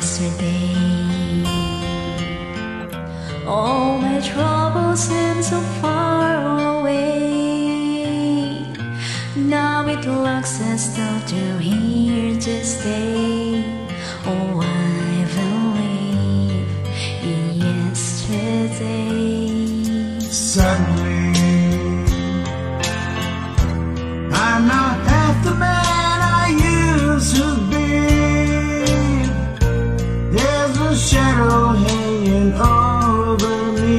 yesterday. All my troubles seem so far away. Now it looks as though they're here to stay. Shadow hanging over me.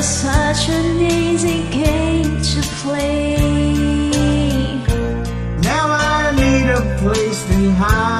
Was such an easy game to play. Now I need a place to hide